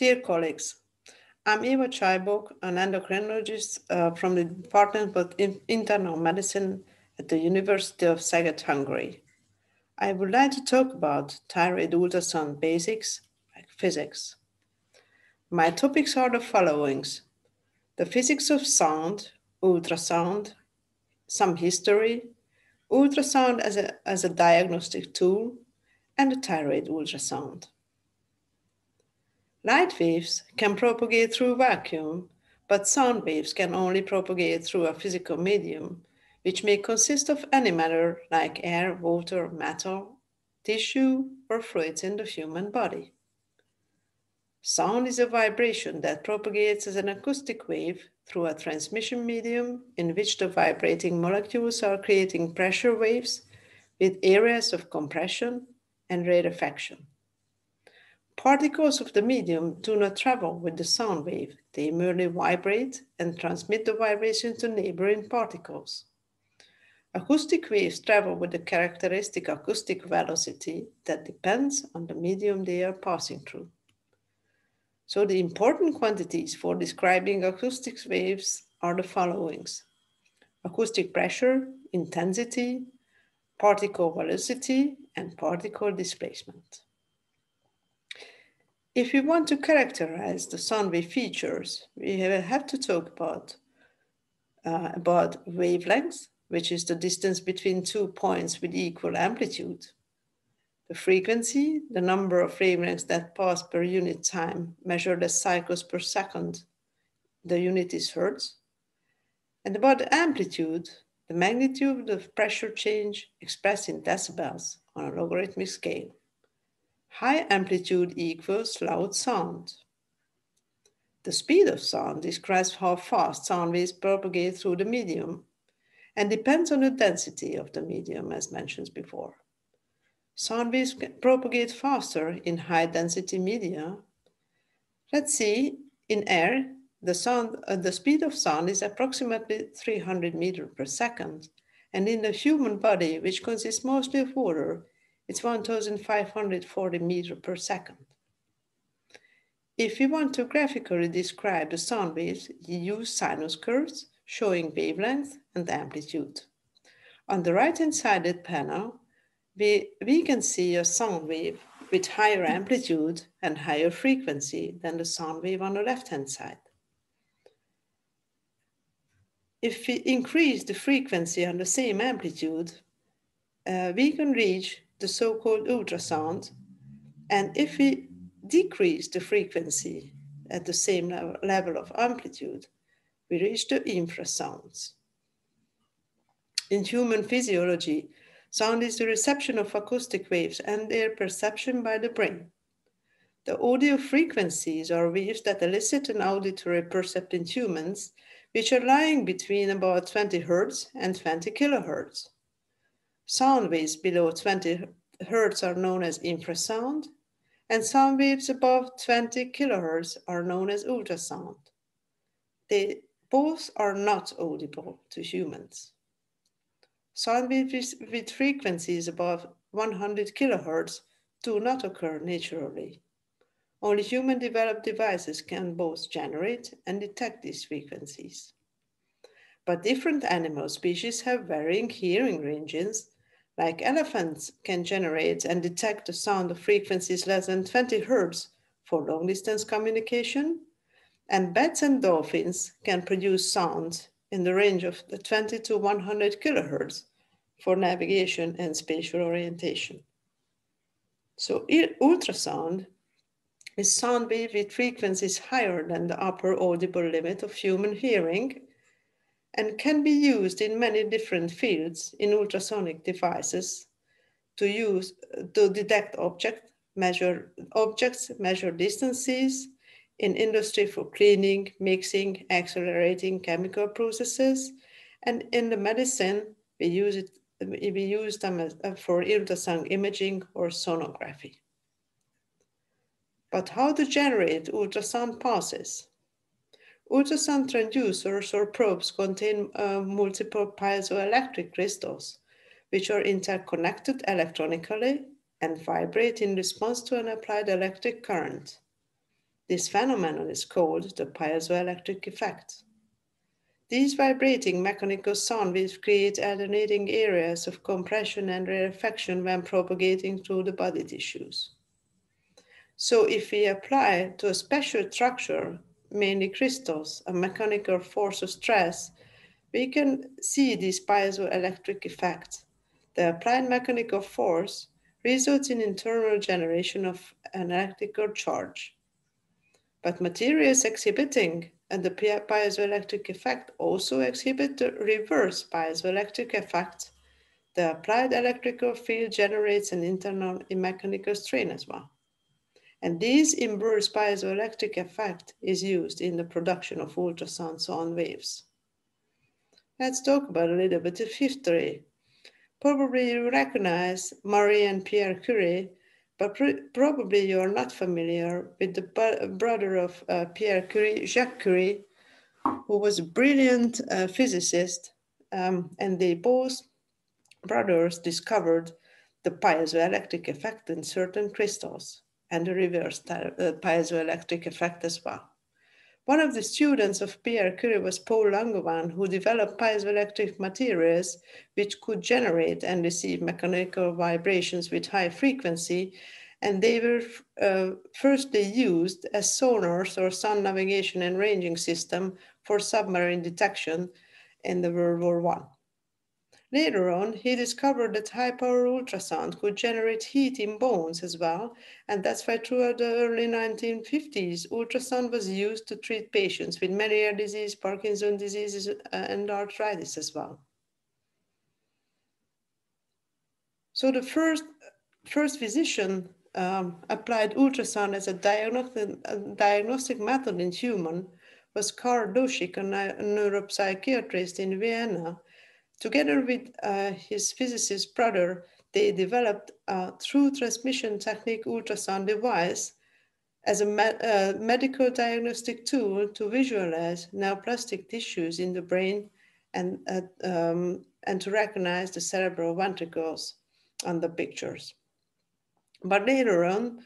Dear colleagues, I'm Eva Csajbók, an endocrinologist uh, from the Department of Internal Medicine at the University of Szeged, Hungary. I would like to talk about thyroid ultrasound basics, like physics. My topics are the followings the physics of sound, ultrasound, some history, ultrasound as a, as a diagnostic tool, and the thyroid ultrasound. Light waves can propagate through vacuum, but sound waves can only propagate through a physical medium, which may consist of any matter like air, water, metal, tissue, or fluids in the human body. Sound is a vibration that propagates as an acoustic wave through a transmission medium in which the vibrating molecules are creating pressure waves with areas of compression and rarefaction. Particles of the medium do not travel with the sound wave. They merely vibrate and transmit the vibration to neighboring particles. Acoustic waves travel with a characteristic acoustic velocity that depends on the medium they are passing through. So the important quantities for describing acoustic waves are the followings. Acoustic pressure, intensity, particle velocity, and particle displacement. If we want to characterize the sound wave features, we have to talk about, uh, about wavelength, which is the distance between two points with equal amplitude. The frequency, the number of wavelengths that pass per unit time, measured as cycles per second. The unit is hertz. And about the amplitude, the magnitude of pressure change expressed in decibels on a logarithmic scale. High amplitude equals loud sound. The speed of sound describes how fast sound waves propagate through the medium and depends on the density of the medium as mentioned before. Sound waves propagate faster in high density media. Let's see, in air, the, sound, uh, the speed of sound is approximately 300 meters per second. And in the human body, which consists mostly of water, it's 1,540 meters per second. If you want to graphically describe the sound waves, you use sinus curves showing wavelength and amplitude. On the right-hand side panel, we, we can see a sound wave with higher amplitude and higher frequency than the sound wave on the left-hand side. If we increase the frequency on the same amplitude, uh, we can reach the so-called ultrasound. And if we decrease the frequency at the same level of amplitude, we reach the infrasounds. In human physiology, sound is the reception of acoustic waves and their perception by the brain. The audio frequencies are waves that elicit an auditory percept in humans, which are lying between about 20 hertz and 20 kilohertz. Sound waves below 20 hertz are known as infrasound, and sound waves above 20 kilohertz are known as ultrasound. They both are not audible to humans. Sound waves with frequencies above 100 kilohertz do not occur naturally. Only human developed devices can both generate and detect these frequencies. But different animal species have varying hearing ranges like elephants can generate and detect the sound of frequencies less than 20 hertz for long distance communication. And bats and dolphins can produce sound in the range of the 20 to 100 kilohertz for navigation and spatial orientation. So ultrasound is sound wave with frequencies higher than the upper audible limit of human hearing and can be used in many different fields in ultrasonic devices to use to detect objects, measure objects, measure distances in industry for cleaning, mixing, accelerating chemical processes, and in the medicine we use it we use them as, uh, for ultrasound imaging or sonography. But how to generate ultrasound pulses? Ultrasound transducers or probes contain uh, multiple piezoelectric crystals, which are interconnected electronically and vibrate in response to an applied electric current. This phenomenon is called the piezoelectric effect. These vibrating mechanical sound waves create alternating areas of compression and rarefaction when propagating through the body tissues. So if we apply to a special structure, mainly crystals, a mechanical force of stress, we can see these piezoelectric effects. The applied mechanical force results in internal generation of an electrical charge. But materials exhibiting and the piezoelectric effect also exhibit the reverse piezoelectric effect. The applied electrical field generates an internal mechanical strain as well. And this inverse piezoelectric effect is used in the production of ultrasound sound waves. Let's talk about a little bit of history. Probably you recognize Marie and Pierre Curie but probably you're not familiar with the brother of uh, Pierre Curie, Jacques Curie, who was a brilliant uh, physicist, um, and they both brothers discovered the piezoelectric effect in certain crystals and the reverse uh, piezoelectric effect as well. One of the students of Pierre Curie was Paul Langevin, who developed piezoelectric materials which could generate and receive mechanical vibrations with high frequency. And they were uh, firstly used as sonars or sound navigation and ranging system for submarine detection in the World War One. Later on, he discovered that high power ultrasound could generate heat in bones as well. And that's why throughout the early 1950s, ultrasound was used to treat patients with Meniere disease, Parkinson's disease, uh, and arthritis as well. So the first, first physician um, applied ultrasound as a diagnostic, a diagnostic method in human was Karl Dussik, a, a neuropsychiatrist in Vienna, Together with uh, his physicist brother, they developed a true transmission technique ultrasound device as a me uh, medical diagnostic tool to visualize neoplastic tissues in the brain and, uh, um, and to recognize the cerebral ventricles on the pictures. But later on,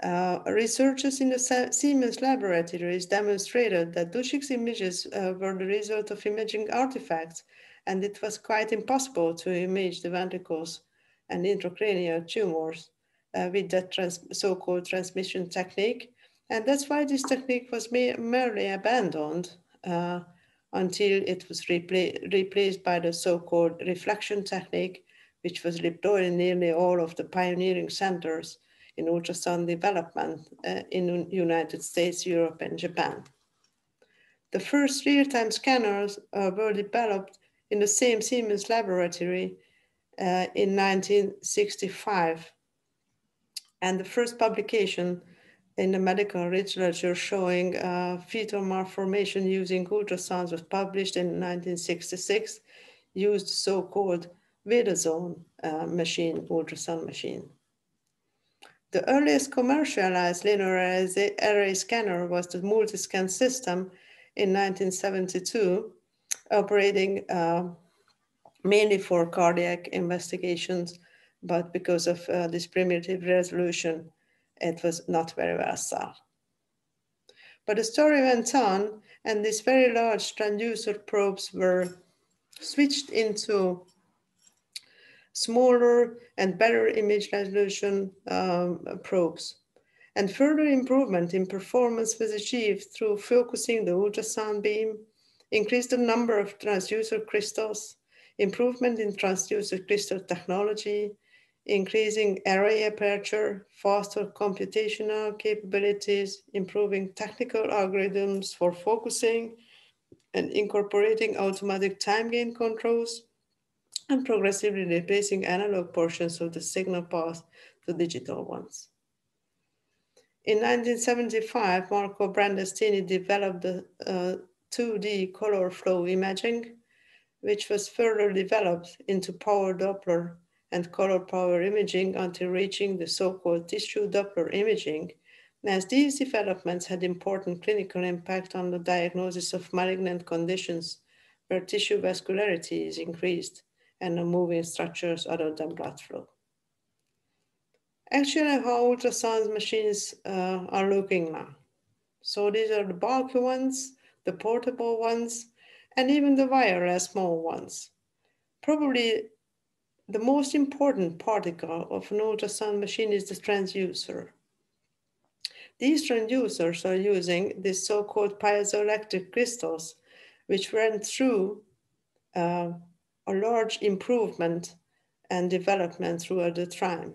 uh, researchers in the Siemens laboratories demonstrated that Dussik's images uh, were the result of imaging artifacts and it was quite impossible to image the ventricles and intracranial tumors uh, with that trans so-called transmission technique. And that's why this technique was merely abandoned uh, until it was repla replaced by the so-called reflection technique, which was deployed in nearly all of the pioneering centers in ultrasound development uh, in United States, Europe, and Japan. The first real-time scanners uh, were developed in the same Siemens laboratory uh, in 1965. And the first publication in the medical literature showing uh, fetal malformation using ultrasounds was published in 1966, used so-called Vidoson uh, machine, ultrasound machine. The earliest commercialized linear array scanner was the multiscan system in 1972, operating uh, mainly for cardiac investigations, but because of uh, this primitive resolution, it was not very well solved. But the story went on, and these very large transducer probes were switched into smaller and better image resolution um, probes. And further improvement in performance was achieved through focusing the ultrasound beam increase the number of transducer crystals, improvement in transducer crystal technology, increasing array aperture, faster computational capabilities, improving technical algorithms for focusing, and incorporating automatic time gain controls, and progressively replacing analog portions of the signal path to digital ones. In 1975, Marco Brandestini developed the uh, 2D color flow imaging, which was further developed into power Doppler and color power imaging until reaching the so-called tissue Doppler imaging, as these developments had important clinical impact on the diagnosis of malignant conditions where tissue vascularity is increased and the moving structures other than blood flow. Actually, how ultrasound machines uh, are looking now. So these are the bulky ones, the portable ones, and even the wireless small ones. Probably the most important particle of an ultrasound machine is the transducer. These transducers are using these so-called piezoelectric crystals, which went through uh, a large improvement and development throughout the time.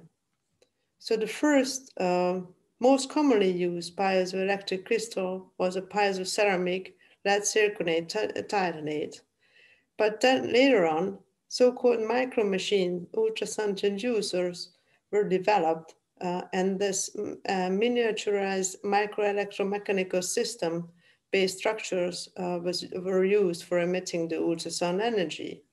So the first, uh, most commonly used piezoelectric crystal was a piezoceramic lead zirconate titanate. But then later on, so-called micro machine ultrasound transducers were developed uh, and this uh, miniaturized microelectromechanical system based structures uh, was, were used for emitting the ultrasound energy.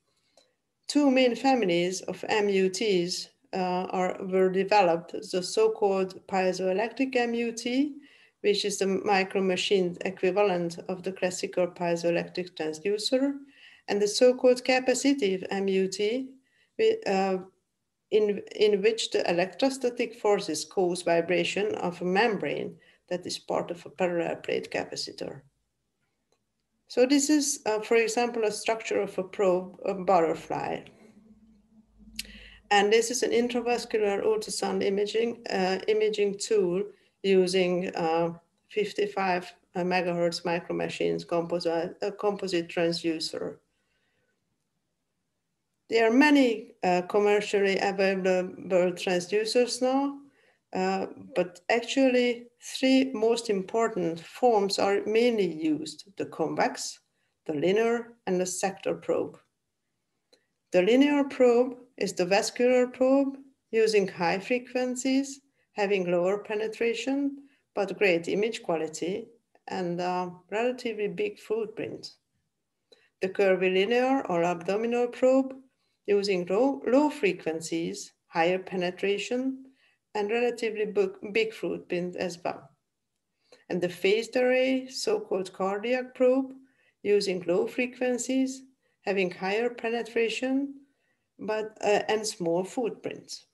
Two main families of MUTs uh, are, were developed, the so-called piezoelectric MUT, which is the micro machine equivalent of the classical piezoelectric transducer, and the so-called capacitive MUT, uh, in, in which the electrostatic forces cause vibration of a membrane that is part of a parallel plate capacitor. So this is, uh, for example, a structure of a probe, a butterfly. And this is an intravascular ultrasound imaging, uh, imaging tool using uh, 55 uh, megahertz micro machines composite, a composite transducer. There are many uh, commercially available transducers now, uh, but actually three most important forms are mainly used, the convex, the linear, and the sector probe. The linear probe is the vascular probe using high frequencies, having lower penetration, but great image quality and a relatively big footprint. The curvilinear or abdominal probe using low, low frequencies, higher penetration, and relatively big footprint as well. And the phased array, so-called cardiac probe, using low frequencies, having higher penetration, but uh, and small footprints.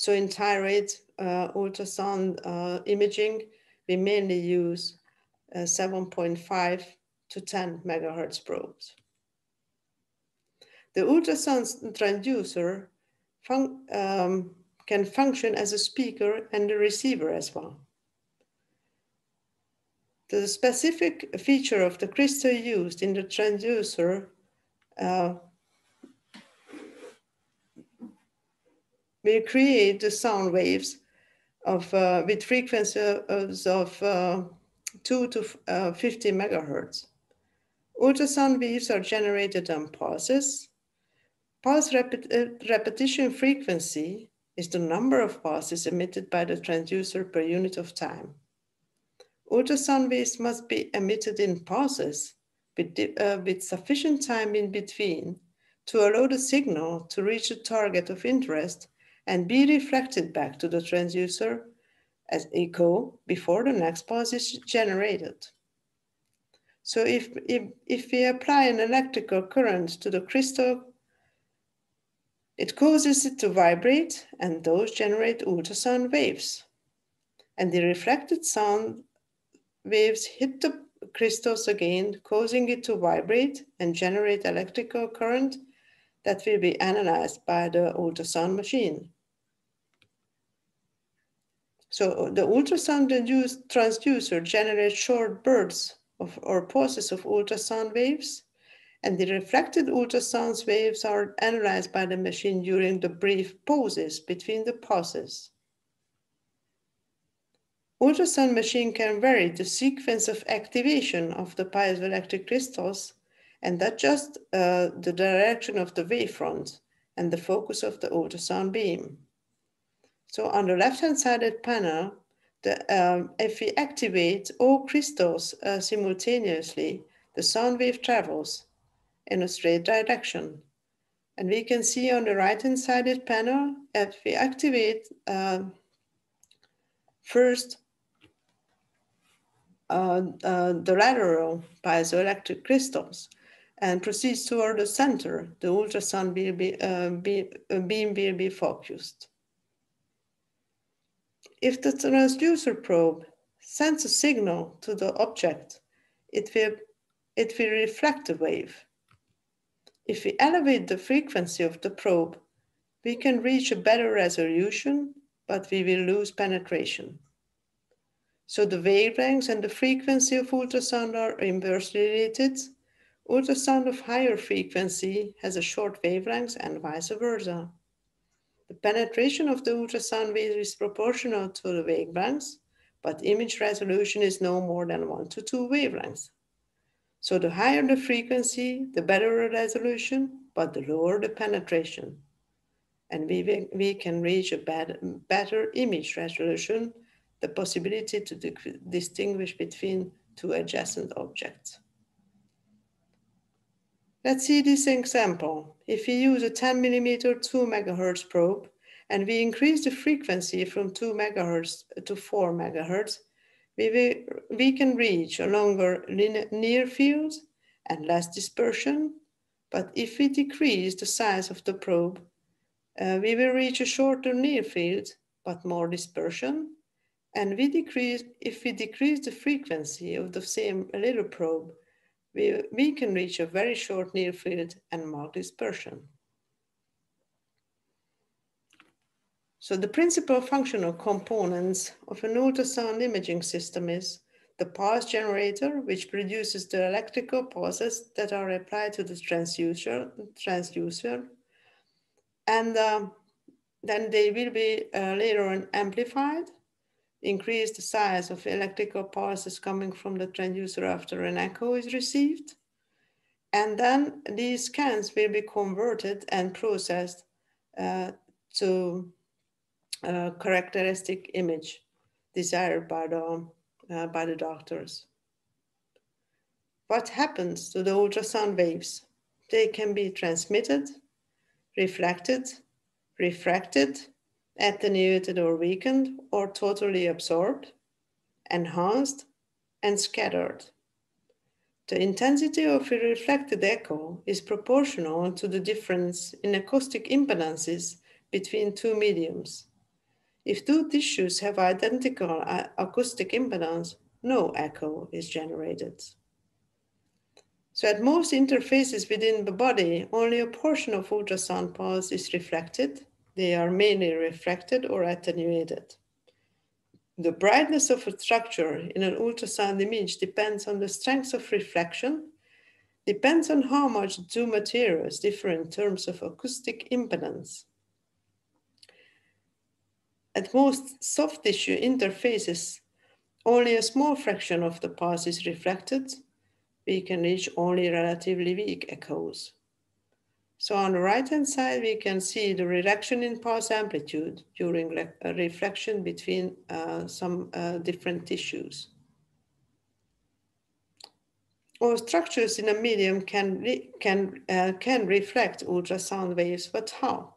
So in thyroid uh, ultrasound uh, imaging, we mainly use uh, 7.5 to 10 megahertz probes. The ultrasound transducer fun um, can function as a speaker and a receiver as well. The specific feature of the crystal used in the transducer uh, will create the sound waves of uh, with frequencies of uh, 2 to uh, 50 megahertz. Ultrasound waves are generated on pulses. Pulse uh, repetition frequency is the number of pulses emitted by the transducer per unit of time. Ultrasound waves must be emitted in pulses with, uh, with sufficient time in between to allow the signal to reach a target of interest and be reflected back to the transducer as echo before the next pulse is generated. So if, if, if we apply an electrical current to the crystal, it causes it to vibrate and those generate ultrasound waves. And the reflected sound waves hit the crystals again, causing it to vibrate and generate electrical current that will be analyzed by the ultrasound machine. So the ultrasound transducer generates short bursts of, or pulses of ultrasound waves, and the reflected ultrasound waves are analyzed by the machine during the brief pauses between the pulses. Ultrasound machine can vary the sequence of activation of the piezoelectric crystals and adjust uh, the direction of the wavefront and the focus of the ultrasound beam. So on the left-hand sided panel, the, um, if we activate all crystals uh, simultaneously, the sound wave travels in a straight direction. And we can see on the right-hand sided panel, if we activate uh, first uh, the lateral piezoelectric crystals and proceeds toward the center, the ultrasound will be, uh, be, uh, beam will be focused. If the transducer probe sends a signal to the object, it will, it will reflect the wave. If we elevate the frequency of the probe, we can reach a better resolution, but we will lose penetration. So the wavelengths and the frequency of ultrasound are inversely related. Ultrasound of higher frequency has a short wavelength and vice versa. The penetration of the ultrasound wave is proportional to the wavelengths, but image resolution is no more than one to two wavelengths. So the higher the frequency, the better the resolution, but the lower the penetration. And we, we can reach a better, better image resolution, the possibility to distinguish between two adjacent objects. Let's see this example. If we use a 10 millimeter 2 megahertz probe and we increase the frequency from 2 megahertz to 4 megahertz, we, we can reach a longer near field and less dispersion. But if we decrease the size of the probe, uh, we will reach a shorter near field, but more dispersion. And we decrease, if we decrease the frequency of the same little probe, we, we can reach a very short near field and more dispersion. So the principal functional components of an ultrasound imaging system is the pulse generator, which produces the electrical pulses that are applied to the transducer, transducer. and uh, then they will be uh, later on amplified, increase the size of electrical pulses coming from the transducer after an echo is received. And then these scans will be converted and processed uh, to a characteristic image desired by the, uh, by the doctors. What happens to the ultrasound waves? They can be transmitted, reflected, refracted, attenuated or weakened, or totally absorbed, enhanced, and scattered. The intensity of a reflected echo is proportional to the difference in acoustic impedances between two mediums. If two tissues have identical uh, acoustic impedance, no echo is generated. So at most interfaces within the body, only a portion of ultrasound pulse is reflected. They are mainly refracted or attenuated. The brightness of a structure in an ultrasound image depends on the strength of reflection, depends on how much two materials differ in terms of acoustic impedance. At most soft tissue interfaces, only a small fraction of the pulse is reflected. We can reach only relatively weak echoes. So on the right-hand side, we can see the reduction in pulse amplitude during reflection between uh, some uh, different tissues. Or structures in a medium can, can, uh, can reflect ultrasound waves, but how?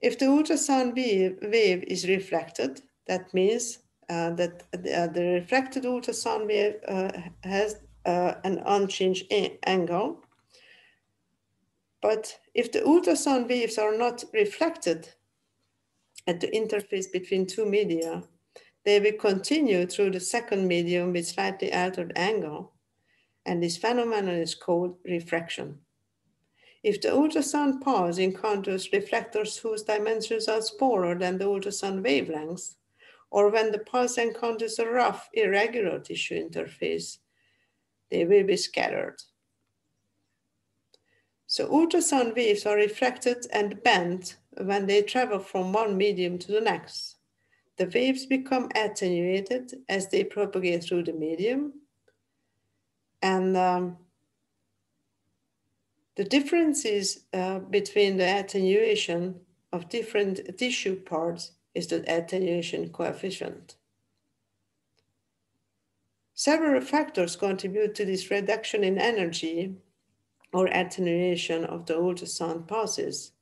If the ultrasound wave is reflected, that means uh, that the, the, reflected ultrasound wave uh, has uh, an unchanged angle. But if the ultrasound waves are not reflected at the interface between two media, they will continue through the second medium with slightly altered angle. And this phenomenon is called refraction. If the ultrasound pulse encounters reflectors whose dimensions are smaller than the ultrasound wavelengths, or when the pulse encounters a rough, irregular tissue interface, they will be scattered. So ultrasound waves are refracted and bent when they travel from one medium to the next. The waves become attenuated as they propagate through the medium. And um, the differences uh, between the attenuation of different tissue parts is the attenuation coefficient. Several factors contribute to this reduction in energy or attenuation of the ultrasound pulses.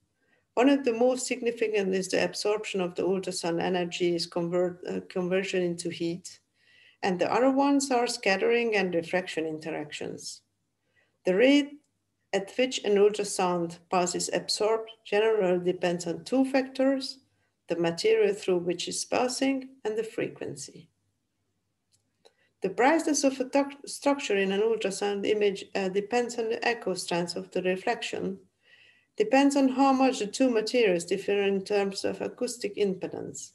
One of the most significant is the absorption of the ultrasound energy is convert, uh, conversion into heat, and the other ones are scattering and refraction interactions. The rate at which an ultrasound pulse is absorbed generally depends on two factors, the material through which it's passing and the frequency. The brightness of a structure in an ultrasound image uh, depends on the echo strength of the reflection, depends on how much the two materials differ in terms of acoustic impedance.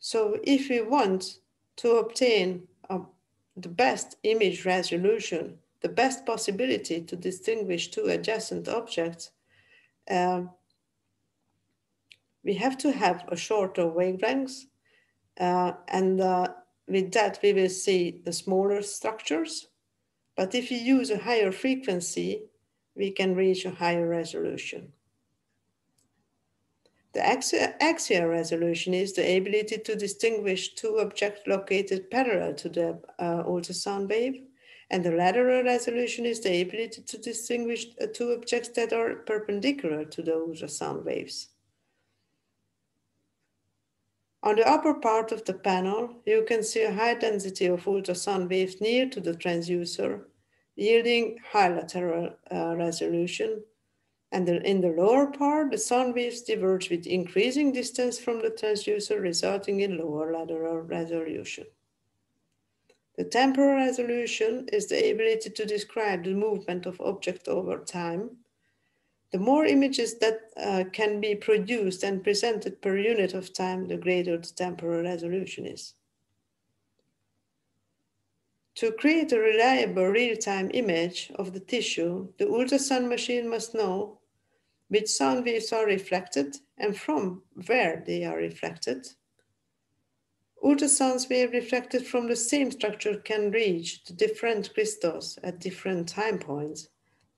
So if we want to obtain a, the best image resolution, the best possibility to distinguish two adjacent objects, uh, we have to have a shorter wavelength uh, and uh, with that, we will see the smaller structures. But if you use a higher frequency, we can reach a higher resolution. The axial resolution is the ability to distinguish two objects located parallel to the uh, ultrasound wave. And the lateral resolution is the ability to distinguish uh, two objects that are perpendicular to the ultrasound waves. On the upper part of the panel, you can see a high density of ultrasound waves near to the transducer, yielding high lateral uh, resolution. And in the lower part, the sound waves diverge with increasing distance from the transducer, resulting in lower lateral resolution. The temporal resolution is the ability to describe the movement of object over time, the more images that uh, can be produced and presented per unit of time, the greater the temporal resolution is. To create a reliable real-time image of the tissue, the ultrasound machine must know which sound waves are reflected and from where they are reflected. Ultrasounds wave reflected from the same structure can reach the different crystals at different time points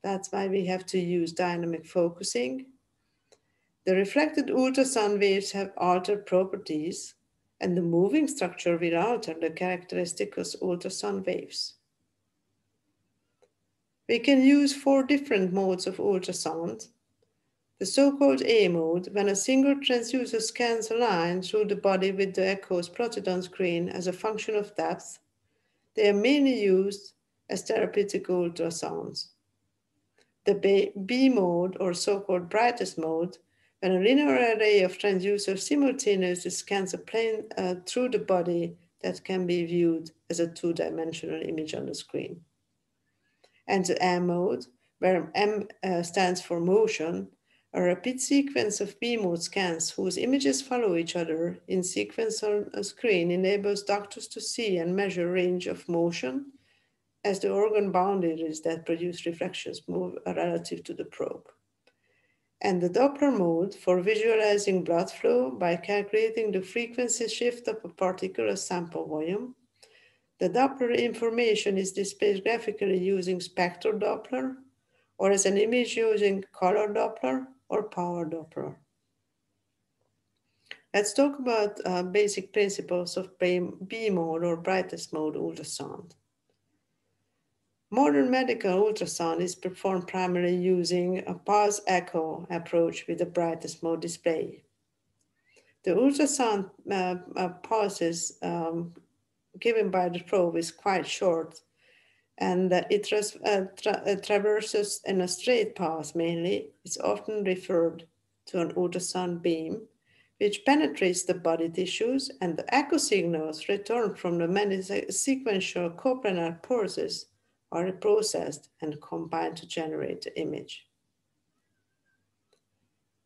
that's why we have to use dynamic focusing. The reflected ultrasound waves have altered properties and the moving structure will alter the characteristics of ultrasound waves. We can use four different modes of ultrasound. The so-called A mode, when a single transducer scans a line through the body with the echoes plotted on screen as a function of depth, they are mainly used as therapeutic ultrasounds the B mode or so-called brightness mode, when a linear array of transducers simultaneously scans a plane uh, through the body that can be viewed as a two-dimensional image on the screen. And the M mode, where M uh, stands for motion, a rapid sequence of B mode scans whose images follow each other in sequence on a screen enables doctors to see and measure range of motion as the organ boundaries that produce reflections move relative to the probe. And the Doppler mode for visualizing blood flow by calculating the frequency shift of a particular sample volume. The Doppler information is displayed graphically using spectral Doppler or as an image using color Doppler or power Doppler. Let's talk about uh, basic principles of B mode or brightness mode ultrasound. Modern medical ultrasound is performed primarily using a pulse echo approach with a brightness mode display. The ultrasound uh, uh, pulses um, given by the probe is quite short and uh, it uh, tra uh, traverses in a straight path mainly. It's often referred to an ultrasound beam, which penetrates the body tissues and the echo signals returned from the many sequential coplanar pulses are processed and combined to generate the image.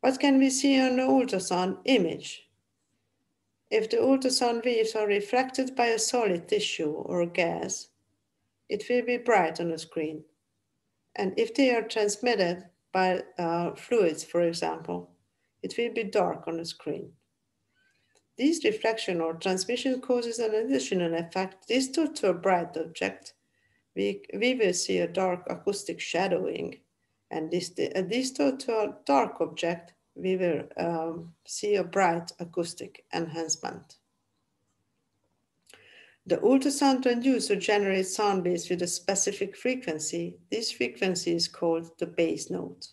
What can we see on the ultrasound image? If the ultrasound waves are reflected by a solid tissue or gas, it will be bright on the screen. And if they are transmitted by uh, fluids, for example, it will be dark on the screen. This reflection or transmission causes an additional effect distal to a bright object we, we will see a dark acoustic shadowing. And this, uh, distal to a dark object, we will um, see a bright acoustic enhancement. The ultrasound transducer generates sound waves with a specific frequency. This frequency is called the base note.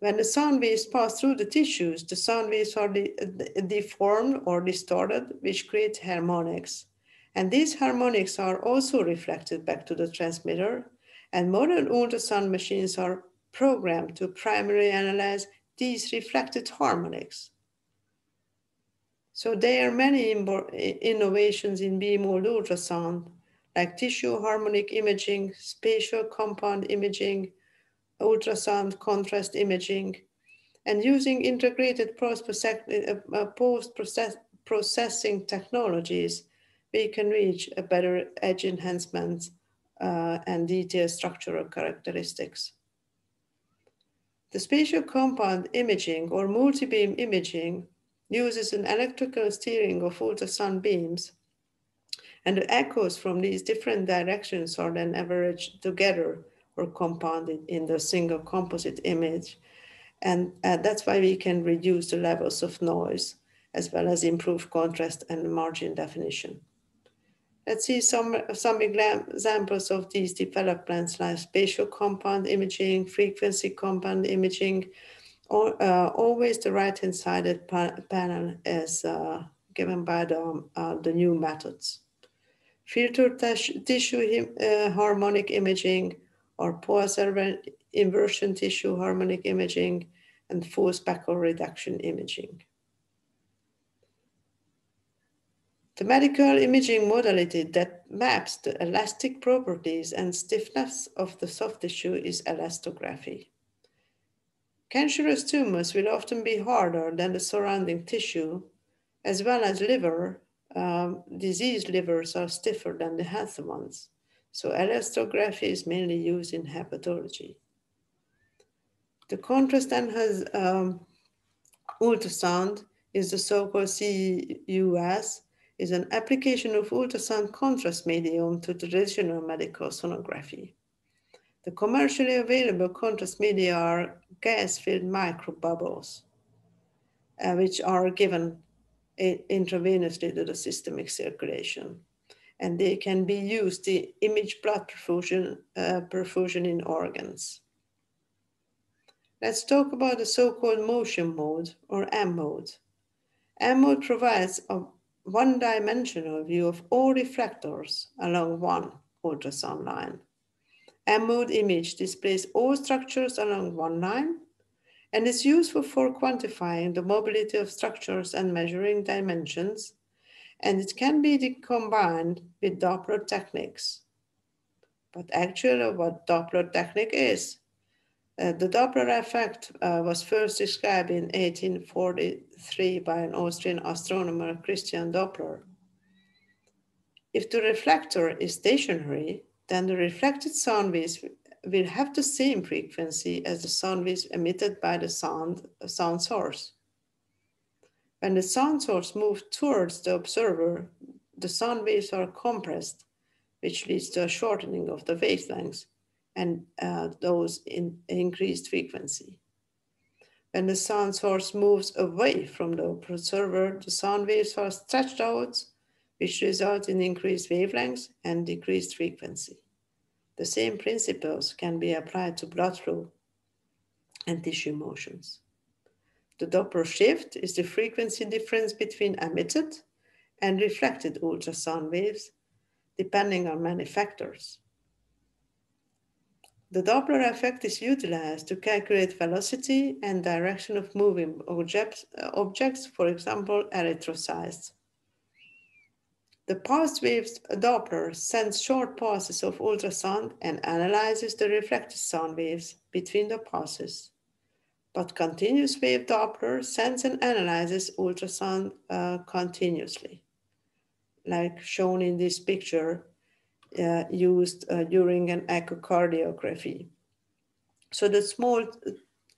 When the sound waves pass through the tissues, the sound waves are de deformed or distorted, which create harmonics. And these harmonics are also reflected back to the transmitter. And modern ultrasound machines are programmed to primarily analyze these reflected harmonics. So there are many innovations in B-mode ultrasound, like tissue harmonic imaging, spatial compound imaging, ultrasound contrast imaging, and using integrated post-processing uh, uh, technologies, we can reach a better edge enhancement uh, and detailed structural characteristics. The spatial compound imaging or multi-beam imaging uses an electrical steering of ultrasound beams and the echoes from these different directions are then averaged together or compounded in the single composite image. And uh, that's why we can reduce the levels of noise as well as improve contrast and margin definition. Let's see some, some examples of these developments like spatial compound imaging, frequency compound imaging, or uh, always the right-hand sided pa panel is uh, given by the, uh, the new methods. Filter tissue uh, harmonic imaging or pulse inversion tissue harmonic imaging and full speckle reduction imaging. The medical imaging modality that maps the elastic properties and stiffness of the soft tissue is elastography. Cancerous tumors will often be harder than the surrounding tissue, as well as liver. Um, diseased livers are stiffer than the healthy ones. So elastography is mainly used in hepatology. The contrast enhanced um, ultrasound is the so-called CUS, is an application of ultrasound contrast medium to traditional medical sonography. The commercially available contrast media are gas-filled microbubbles, uh, which are given intravenously to the systemic circulation. And they can be used to image blood perfusion, uh, perfusion in organs. Let's talk about the so-called motion mode or M mode. M mode provides a one-dimensional view of all reflectors along one ultrasound line. M-mode image displays all structures along one line and is useful for quantifying the mobility of structures and measuring dimensions, and it can be combined with Doppler techniques. But actually what Doppler technique is, uh, the Doppler effect uh, was first described in 1843 by an Austrian astronomer, Christian Doppler. If the reflector is stationary, then the reflected sound waves will have the same frequency as the sound waves emitted by the sound, sound source. When the sound source moves towards the observer, the sound waves are compressed, which leads to a shortening of the wavelengths and uh, those in increased frequency. When the sound source moves away from the observer, the sound waves are stretched out, which results in increased wavelengths and decreased frequency. The same principles can be applied to blood flow and tissue motions. The Doppler shift is the frequency difference between emitted and reflected ultrasound waves, depending on many factors. The Doppler effect is utilized to calculate velocity and direction of moving objects, objects for example, erythrocytes. The pulse waves Doppler sends short pulses of ultrasound and analyzes the reflected sound waves between the pulses. But continuous wave Doppler sends and analyzes ultrasound uh, continuously, like shown in this picture uh, used uh, during an echocardiography. So the small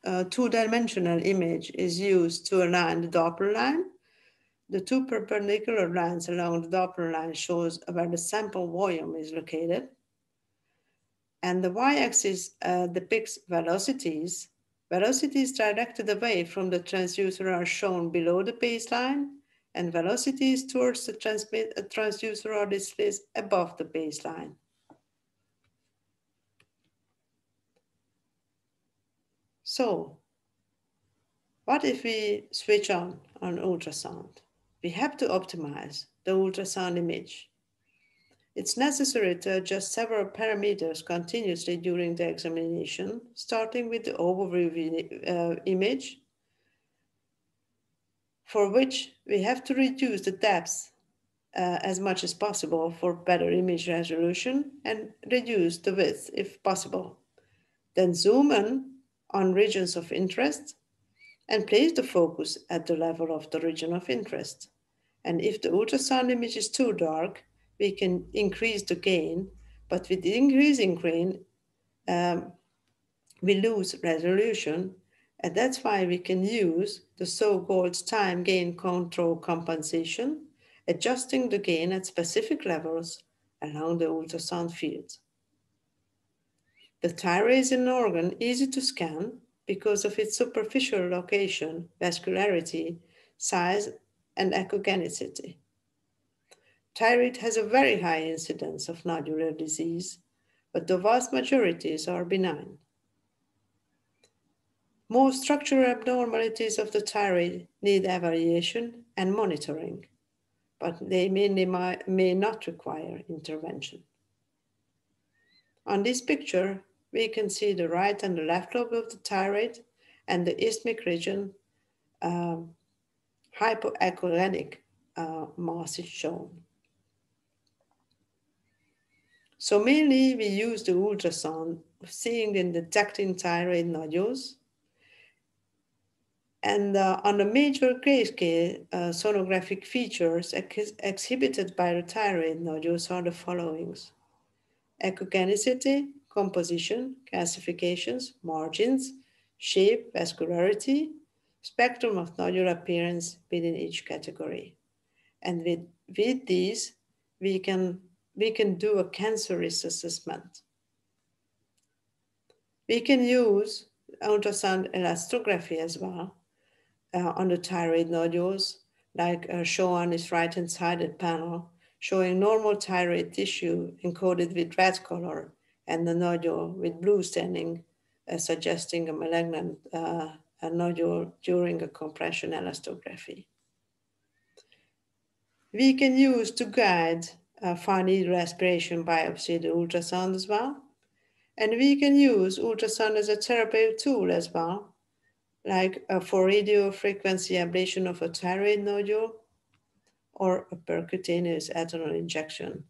uh, two-dimensional image is used to align the Doppler line. The two perpendicular lines along the Doppler line shows where the sample volume is located. And the y-axis uh, depicts velocities. Velocities directed away from the transducer are shown below the baseline and velocities towards the transmit, uh, transducer are displayed above the baseline. So, what if we switch on on ultrasound? We have to optimize the ultrasound image. It's necessary to adjust several parameters continuously during the examination, starting with the overview uh, image, for which we have to reduce the depth uh, as much as possible for better image resolution and reduce the width if possible. Then zoom in on regions of interest and place the focus at the level of the region of interest. And if the ultrasound image is too dark, we can increase the gain, but with increasing gain, um, we lose resolution. And that's why we can use the so-called time gain control compensation, adjusting the gain at specific levels along the ultrasound field. The thyroid is an organ easy to scan because of its superficial location, vascularity, size, and echogenicity. Thyroid has a very high incidence of nodular disease, but the vast majorities are benign. Most structural abnormalities of the thyroid need evaluation and monitoring, but they may, may not require intervention. On this picture, we can see the right and the left lobe of the thyroid and the isthmic region um, uh, mass is shown. So mainly we use the ultrasound seeing and detecting thyroid nodules. And uh, on the major grayscale, uh, sonographic features ex exhibited by the thyroid nodules are the followings. Echogenicity, composition, calcifications, margins, shape, vascularity, spectrum of nodule appearance within each category. And with, with these, we can, we can do a cancer risk assessment. We can use ultrasound elastography as well uh, on the thyroid nodules, like uh, shown on this right-hand sided panel, showing normal thyroid tissue encoded with red color and the nodule with blue staining, uh, suggesting a malignant uh, a nodule during a compression elastography. We can use to guide a fine needle aspiration biopsy the ultrasound as well. And we can use ultrasound as a therapeutic tool as well, like uh, for radio frequency ablation of a thyroid nodule or a percutaneous ethanol injection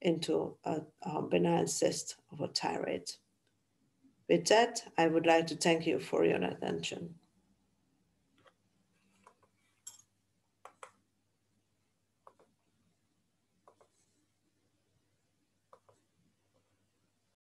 into a, a benign cyst of a thyroid. With that, I would like to thank you for your attention.